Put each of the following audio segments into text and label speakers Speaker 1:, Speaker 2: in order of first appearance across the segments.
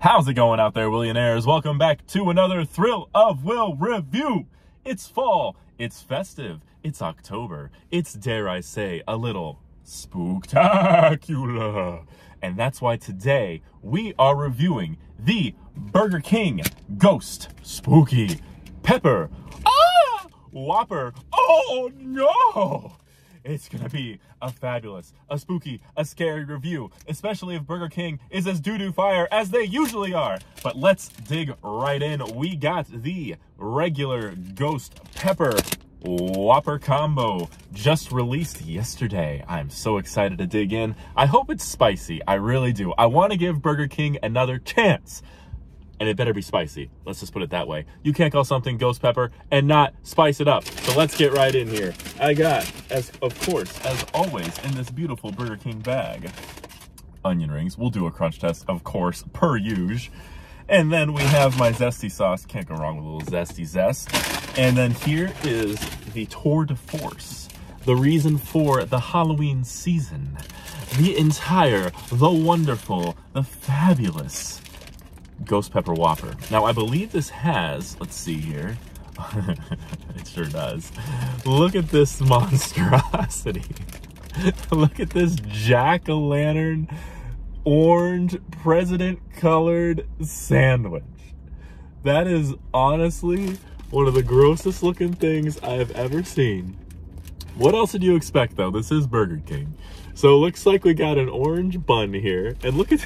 Speaker 1: How's it going out there, Willionaires? Welcome back to another Thrill of Will review. It's fall, it's festive, it's October, it's, dare I say, a little spooktacular. And that's why today we are reviewing the Burger King Ghost Spooky Pepper ah! Whopper. Oh no! It's gonna be a fabulous, a spooky, a scary review, especially if Burger King is as doo-doo fire as they usually are. But let's dig right in. We got the regular Ghost Pepper Whopper combo just released yesterday. I'm so excited to dig in. I hope it's spicy. I really do. I want to give Burger King another chance and it better be spicy. Let's just put it that way. You can't call something ghost pepper and not spice it up. So let's get right in here. I got, as of course, as always, in this beautiful Burger King bag, onion rings. We'll do a crunch test, of course, per usual. And then we have my zesty sauce. Can't go wrong with a little zesty zest. And then here is the tour de force. The reason for the Halloween season. The entire, the wonderful, the fabulous Ghost Pepper Whopper. Now, I believe this has, let's see here. it sure does. Look at this monstrosity. Look at this jack-o'-lantern orange president colored sandwich. That is honestly one of the grossest looking things I have ever seen. What else did you expect though? This is Burger King. So it looks like we got an orange bun here. And look at,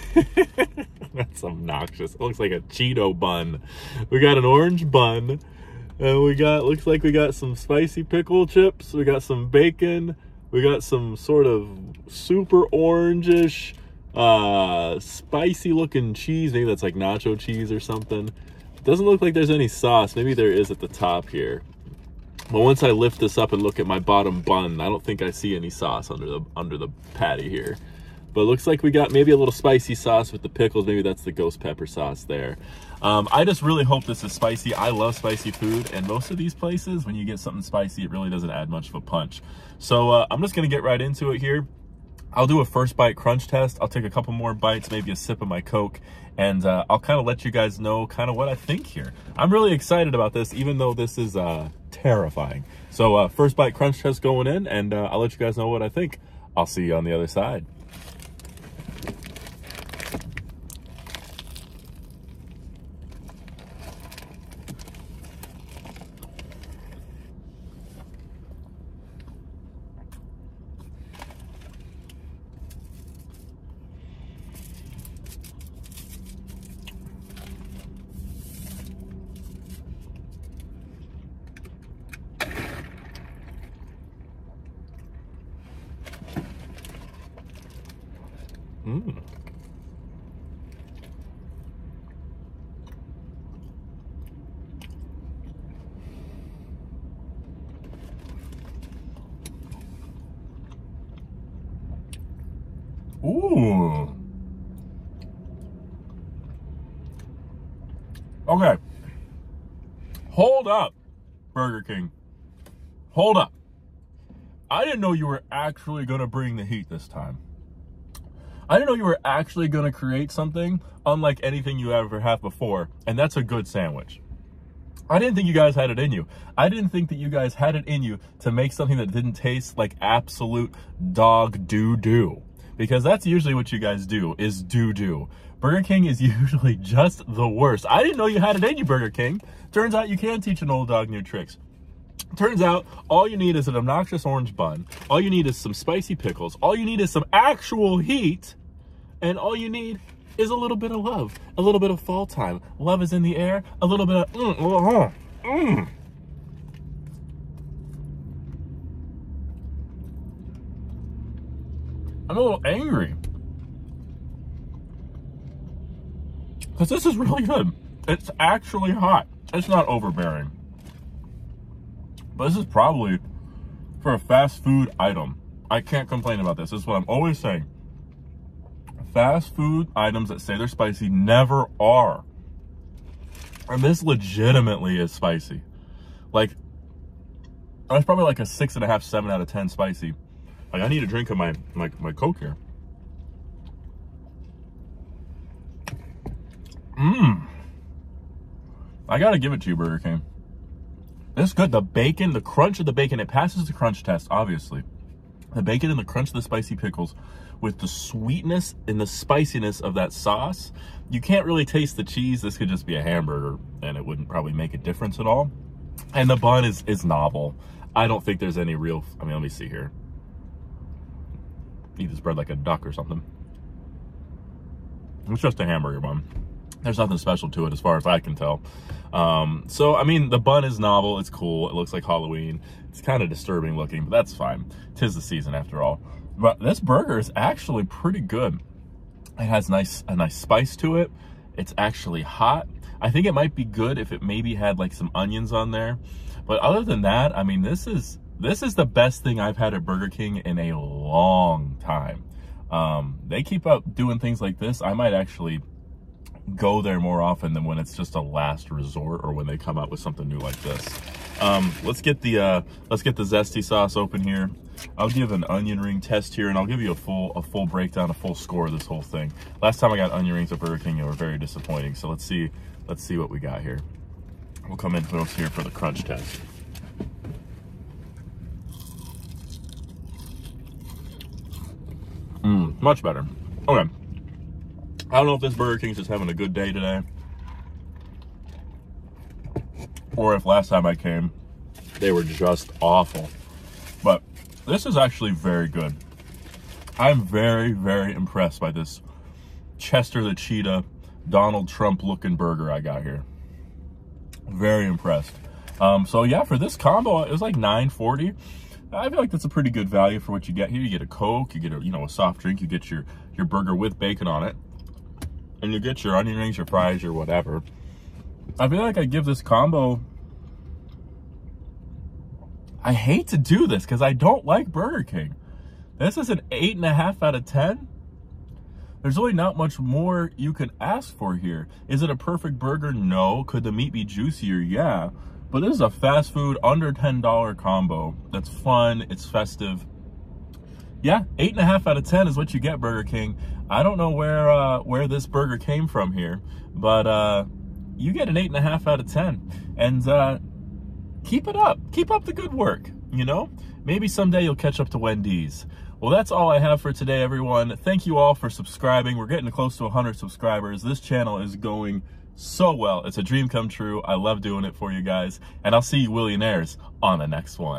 Speaker 1: that's obnoxious. It looks like a Cheeto bun. We got an orange bun. And we got, looks like we got some spicy pickle chips. We got some bacon. We got some sort of super orangish, uh, spicy looking cheese. Maybe that's like nacho cheese or something. doesn't look like there's any sauce. Maybe there is at the top here. But once I lift this up and look at my bottom bun, I don't think I see any sauce under the under the patty here. But it looks like we got maybe a little spicy sauce with the pickles. Maybe that's the ghost pepper sauce there. Um, I just really hope this is spicy. I love spicy food. And most of these places, when you get something spicy, it really doesn't add much of a punch. So uh, I'm just to get right into it here. I'll do a first bite crunch test. I'll take a couple more bites, maybe a sip of my Coke, and uh, I'll kind of let you guys know kind of what I think here. I'm really excited about this, even though this is uh, terrifying. So uh, first bite crunch test going in, and uh, I'll let you guys know what I think. I'll see you on the other side. Mm. Ooh. Okay. Hold up, Burger King. Hold up. I didn't know you were actually going to bring the heat this time. I didn't know you were actually going to create something unlike anything you ever have before, and that's a good sandwich. I didn't think you guys had it in you. I didn't think that you guys had it in you to make something that didn't taste like absolute dog doo-doo. Because that's usually what you guys do, is doo-doo. Burger King is usually just the worst. I didn't know you had it in you, Burger King. Turns out you can teach an old dog new tricks. Turns out all you need is an obnoxious orange bun. All you need is some spicy pickles. All you need is some actual heat and all you need is a little bit of love, a little bit of fall time. Love is in the air, a little bit of mm, mm, mm. I'm a little angry. Because this is really good. It's actually hot. It's not overbearing. But this is probably for a fast food item. I can't complain about this. This is what I'm always saying fast food items that say they're spicy never are. And this legitimately is spicy. Like, that's probably like a six and a half, seven out of 10 spicy. Like I need a drink of my, my, my Coke here. Mmm. I gotta give it to you, Burger King. This is good. The bacon, the crunch of the bacon, it passes the crunch test, obviously. The bacon and the crunch of the spicy pickles with the sweetness and the spiciness of that sauce. You can't really taste the cheese. This could just be a hamburger and it wouldn't probably make a difference at all. And the bun is, is novel. I don't think there's any real, I mean, let me see here. Eat this bread like a duck or something. It's just a hamburger bun. There's nothing special to it as far as I can tell. Um, so, I mean, the bun is novel. It's cool. It looks like Halloween. It's kind of disturbing looking, but that's fine. Tis the season after all. But this burger is actually pretty good. It has nice a nice spice to it. It's actually hot. I think it might be good if it maybe had like some onions on there. But other than that, I mean, this is this is the best thing I've had at Burger King in a long time. Um, they keep up doing things like this. I might actually go there more often than when it's just a last resort or when they come out with something new like this. Um, let's get the uh, let's get the zesty sauce open here. I'll give an onion ring test here, and I'll give you a full a full breakdown, a full score of this whole thing. Last time I got onion rings at Burger King, they were very disappointing. So let's see let's see what we got here. We'll come in close here for the crunch test. Mmm, much better. Okay. I don't know if this Burger King's just having a good day today. Or if last time I came, they were just awful. But this is actually very good. I'm very, very impressed by this Chester the Cheetah, Donald Trump looking burger I got here. Very impressed. Um, so yeah, for this combo, it was like 940. I feel like that's a pretty good value for what you get here. You get a Coke, you get a, you know, a soft drink, you get your, your burger with bacon on it and you get your onion rings, your fries, your whatever. I feel like I give this combo. I hate to do this because I don't like Burger King. This is an eight and a half out of 10. There's really not much more you can ask for here. Is it a perfect burger? No. Could the meat be juicier? Yeah. But this is a fast food under $10 combo. That's fun. It's festive yeah, eight and a half out of 10 is what you get, Burger King. I don't know where uh, where this burger came from here, but uh, you get an eight and a half out of 10. And uh, keep it up. Keep up the good work, you know? Maybe someday you'll catch up to Wendy's. Well, that's all I have for today, everyone. Thank you all for subscribing. We're getting close to 100 subscribers. This channel is going so well. It's a dream come true. I love doing it for you guys. And I'll see you Willionaires on the next one.